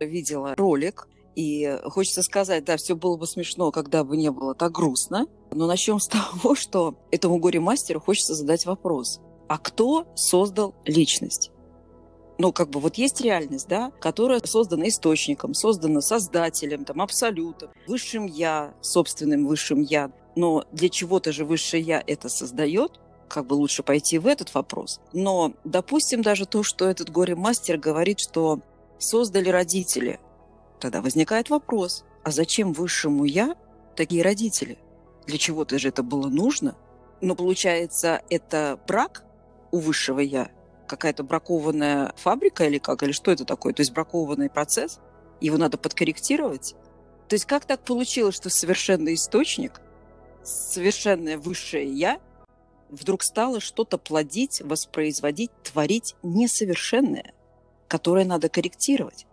видела ролик, и хочется сказать, да, все было бы смешно, когда бы не было так грустно. Но начнем с того, что этому горе-мастеру хочется задать вопрос. А кто создал личность? Ну, как бы вот есть реальность, да, которая создана источником, создана создателем, там, абсолютом, высшим я, собственным высшим я. Но для чего-то же высшее я это создает, как бы лучше пойти в этот вопрос. Но допустим даже то, что этот горе-мастер говорит, что создали родители. Тогда возникает вопрос, а зачем высшему я такие родители? Для чего-то же это было нужно? Но получается, это брак у высшего я? Какая-то бракованная фабрика или как? Или что это такое? То есть бракованный процесс? Его надо подкорректировать? То есть как так получилось, что совершенный источник, совершенное высшее я вдруг стало что-то плодить, воспроизводить, творить несовершенное, которое надо корректировать,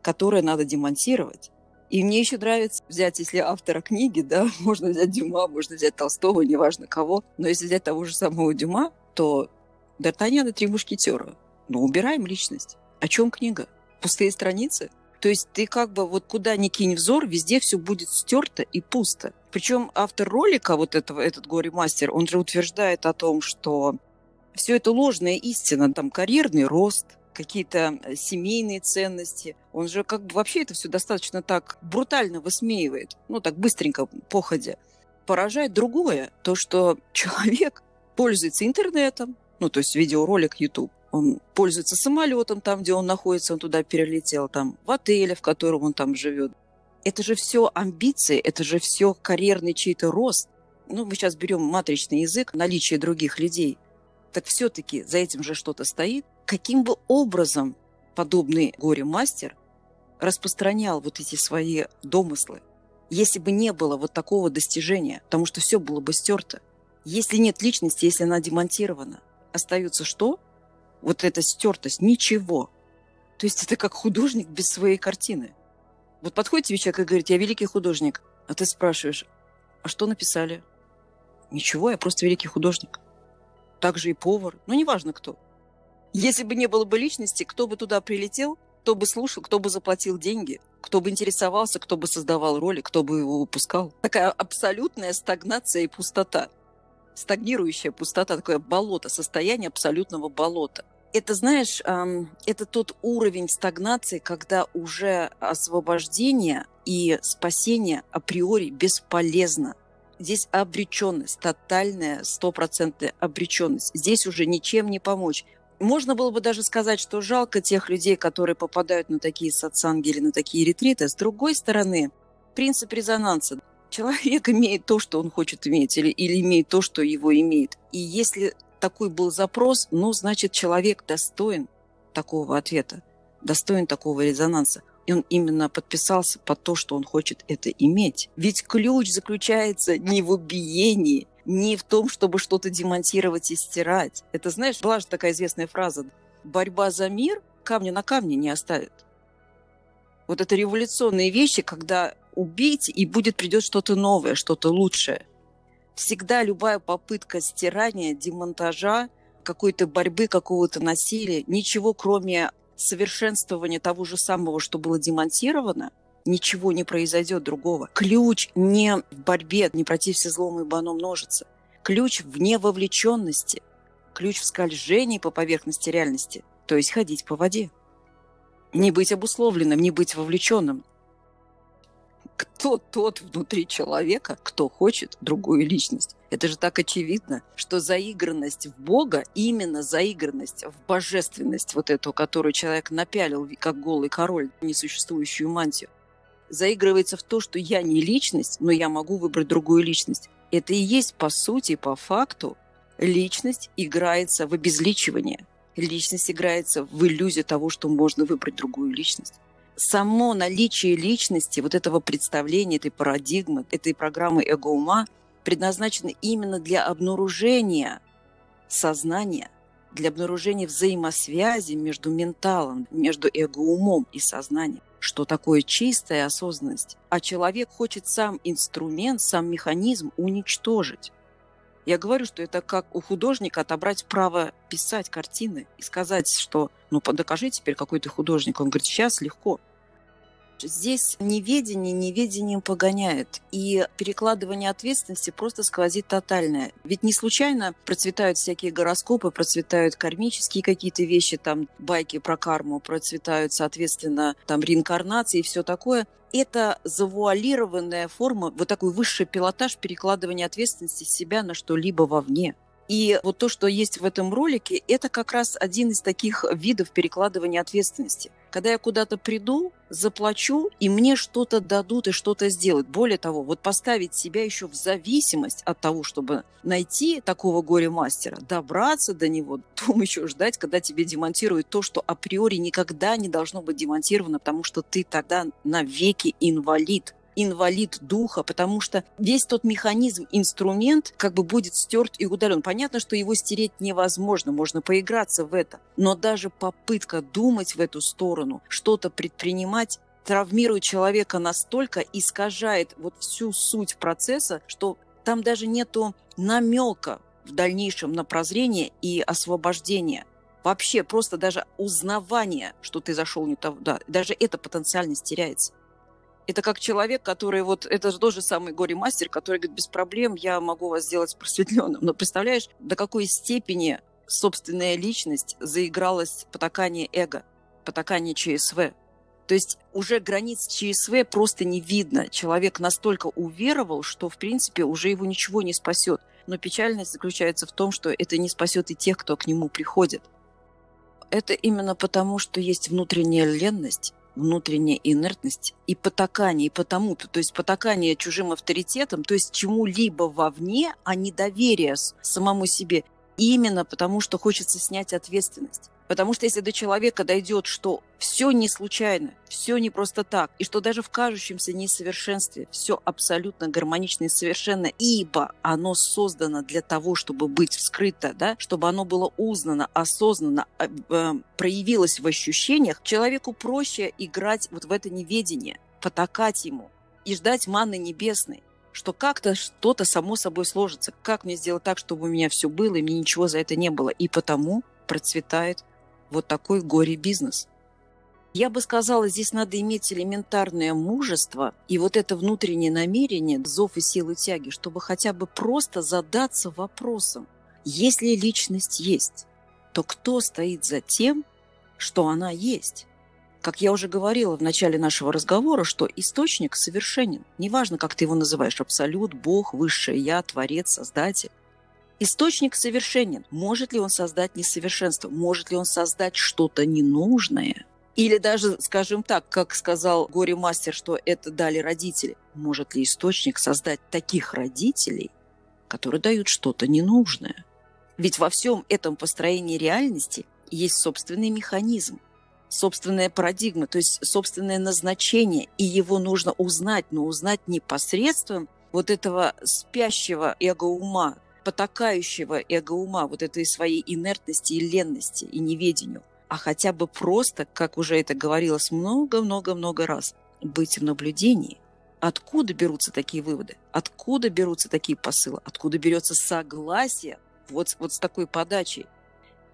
которое надо демонтировать? И мне еще нравится взять, если автора книги, да, можно взять Дюма, можно взять Толстого, неважно кого, но если взять того же самого Дюма, то Д'Артаньян и три мушкетера. Ну, убираем личность. О чем книга? Пустые страницы? То есть ты как бы вот куда ни кинь взор, везде все будет стерто и пусто. Причем автор ролика, вот этого, этот горе-мастер, он же утверждает о том, что все это ложная истина, там карьерный рост, какие-то э, семейные ценности. Он же как бы вообще это все достаточно так брутально высмеивает, ну так быстренько, походя. Поражает другое, то, что человек пользуется интернетом, ну то есть видеоролик YouTube, он пользуется самолетом там, где он находится, он туда перелетел, там, в отеле, в котором он там живет. Это же все амбиции, это же все карьерный чей-то рост. Ну, мы сейчас берем матричный язык, наличие других людей. Так все-таки за этим же что-то стоит каким бы образом подобный горе-мастер распространял вот эти свои домыслы, если бы не было вот такого достижения, потому что все было бы стерто. Если нет личности, если она демонтирована, остается что? Вот эта стертость, ничего. То есть это как художник без своей картины. Вот подходит тебе человек и говорит, я великий художник, а ты спрашиваешь, а что написали? Ничего, я просто великий художник. Также и повар, ну неважно кто. Если бы не было бы личности, кто бы туда прилетел, кто бы слушал, кто бы заплатил деньги, кто бы интересовался, кто бы создавал роли, кто бы его выпускал. Такая абсолютная стагнация и пустота. Стагнирующая пустота, такое болото, состояние абсолютного болота. Это, знаешь, это тот уровень стагнации, когда уже освобождение и спасение априори бесполезно. Здесь обреченность, тотальная, стопроцентная обреченность. Здесь уже ничем не помочь. Можно было бы даже сказать, что жалко тех людей, которые попадают на такие сатсанги или на такие ретриты. С другой стороны, принцип резонанса. Человек имеет то, что он хочет иметь, или, или имеет то, что его имеет. И если такой был запрос, ну, значит, человек достоин такого ответа, достоин такого резонанса. И он именно подписался под то, что он хочет это иметь. Ведь ключ заключается не в убиении, не в том, чтобы что-то демонтировать и стирать. Это, знаешь, была же такая известная фраза «борьба за мир камня на камне не оставит». Вот это революционные вещи, когда убить, и будет придет что-то новое, что-то лучшее. Всегда любая попытка стирания, демонтажа, какой-то борьбы, какого-то насилия, ничего кроме совершенствования того же самого, что было демонтировано – ничего не произойдет другого. Ключ не в борьбе, не протився злому, ибо оно множится. Ключ в невовлеченности. Ключ в скольжении по поверхности реальности, то есть ходить по воде. Не быть обусловленным, не быть вовлеченным. Кто тот внутри человека, кто хочет другую личность? Это же так очевидно, что заигранность в Бога, именно заигранность в божественность, вот эту, которую человек напялил, как голый король, несуществующую мантию, заигрывается в то, что я не личность, но я могу выбрать другую личность. Это и есть, по сути, по факту, личность играется в обезличивание. Личность играется в иллюзию того, что можно выбрать другую личность. Само наличие личности, вот этого представления, этой парадигмы, этой программы эго-ума предназначено именно для обнаружения сознания, для обнаружения взаимосвязи между менталом, между эго-умом и сознанием что такое чистая осознанность, а человек хочет сам инструмент, сам механизм уничтожить. Я говорю, что это как у художника отобрать право писать картины и сказать, что ну докажи теперь, какой ты художник. Он говорит, сейчас легко. Здесь неведение неведением погоняет, и перекладывание ответственности просто сквозит тотальное. Ведь не случайно процветают всякие гороскопы, процветают кармические какие-то вещи, там байки про карму, процветают, соответственно, там реинкарнации и все такое. Это завуалированная форма, вот такой высший пилотаж перекладывания ответственности себя на что-либо вовне. И вот то, что есть в этом ролике, это как раз один из таких видов перекладывания ответственности. Когда я куда-то приду, заплачу, и мне что-то дадут и что-то сделают. Более того, вот поставить себя еще в зависимость от того, чтобы найти такого горе-мастера, добраться до него, потом еще ждать, когда тебе демонтируют то, что априори никогда не должно быть демонтировано, потому что ты тогда навеки инвалид инвалид духа, потому что весь тот механизм, инструмент как бы будет стерт и удален. Понятно, что его стереть невозможно, можно поиграться в это, но даже попытка думать в эту сторону, что-то предпринимать, травмирует человека настолько, искажает вот всю суть процесса, что там даже нету намека в дальнейшем на прозрение и освобождение. Вообще просто даже узнавание, что ты зашел не туда, даже эта потенциальность теряется. Это как человек, который вот, это же тоже самый горе-мастер, который говорит, без проблем я могу вас сделать просветленным. Но представляешь, до какой степени собственная личность заигралась потакание эго, потакание ЧСВ. То есть уже границ ЧСВ просто не видно. Человек настолько уверовал, что, в принципе, уже его ничего не спасет. Но печальность заключается в том, что это не спасет и тех, кто к нему приходит. Это именно потому, что есть внутренняя ленность, внутренняя инертность и потакание, и потому, то есть потакание чужим авторитетом, то есть чему-либо вовне, а не доверие самому себе, именно потому, что хочется снять ответственность. Потому что если до человека дойдет, что все не случайно, все не просто так, и что даже в кажущемся несовершенстве все абсолютно гармонично и совершенно, ибо оно создано для того, чтобы быть вскрыто, да, чтобы оно было узнано, осознанно, э, э, проявилось в ощущениях, человеку проще играть вот в это неведение, потакать ему и ждать маны небесной что как-то что-то само собой сложится. Как мне сделать так, чтобы у меня все было, и мне ничего за это не было. И потому процветает вот такой горе-бизнес. Я бы сказала, здесь надо иметь элементарное мужество и вот это внутреннее намерение, зов и силы тяги, чтобы хотя бы просто задаться вопросом, если личность есть, то кто стоит за тем, что она есть? Как я уже говорила в начале нашего разговора, что источник совершенен. Неважно, как ты его называешь, абсолют, Бог, высшее Я, Творец, Создатель. Источник совершенен. Может ли он создать несовершенство? Может ли он создать что-то ненужное? Или даже, скажем так, как сказал горе-мастер, что это дали родители. Может ли источник создать таких родителей, которые дают что-то ненужное? Ведь во всем этом построении реальности есть собственный механизм, собственная парадигма, то есть собственное назначение, и его нужно узнать, но узнать не вот этого спящего эго-ума, потакающего эго-ума, вот этой своей инертности и ленности и неведению, а хотя бы просто, как уже это говорилось много-много-много раз, быть в наблюдении. Откуда берутся такие выводы? Откуда берутся такие посылы? Откуда берется согласие вот, вот с такой подачей?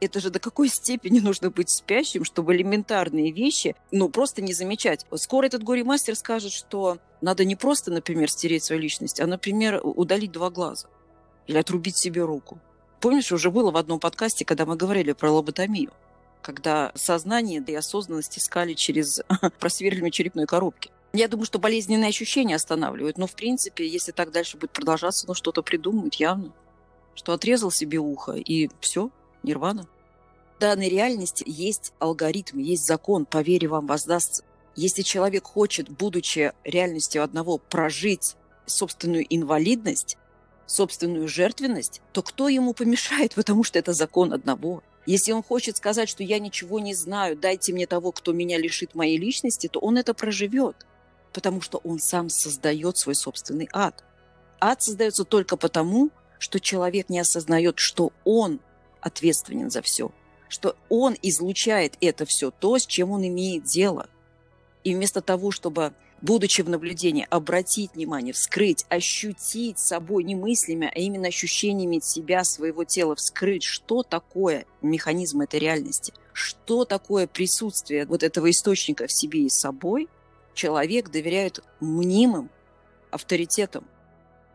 Это же до какой степени нужно быть спящим, чтобы элементарные вещи, ну, просто не замечать. Скоро этот горе-мастер скажет, что надо не просто, например, стереть свою личность, а, например, удалить два глаза или отрубить себе руку. Помнишь, уже было в одном подкасте, когда мы говорили про лоботомию, когда сознание и осознанность искали через просверливание черепной коробки. Я думаю, что болезненные ощущения останавливают, но, в принципе, если так дальше будет продолжаться, ну, что-то придумают явно, что отрезал себе ухо, и все, нирвана. В данной реальности есть алгоритм, есть закон, по вере вам воздастся. Если человек хочет, будучи реальностью одного, прожить собственную инвалидность, собственную жертвенность, то кто ему помешает, потому что это закон одного. Если он хочет сказать, что я ничего не знаю, дайте мне того, кто меня лишит моей личности, то он это проживет, потому что он сам создает свой собственный ад. Ад создается только потому, что человек не осознает, что он ответственен за все, что он излучает это все, то, с чем он имеет дело. И вместо того, чтобы будучи в наблюдении, обратить внимание, вскрыть, ощутить собой не мыслями, а именно ощущениями себя, своего тела, вскрыть, что такое механизм этой реальности, что такое присутствие вот этого источника в себе и собой, человек доверяет мнимым авторитетам.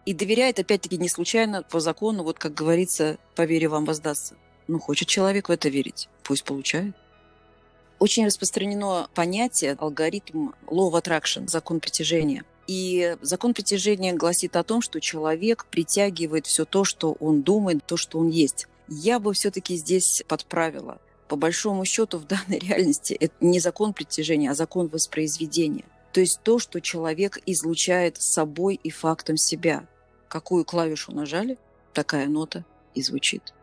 И доверяет, опять-таки, не случайно по закону, вот как говорится, по вере вам воздастся. Ну, хочет человек в это верить, пусть получает. Очень распространено понятие алгоритм law of attraction, закон притяжения. И закон притяжения гласит о том, что человек притягивает все то, что он думает, то, что он есть. Я бы все-таки здесь подправила. По большому счету в данной реальности это не закон притяжения, а закон воспроизведения. То есть то, что человек излучает собой и фактом себя. Какую клавишу нажали, такая нота и звучит.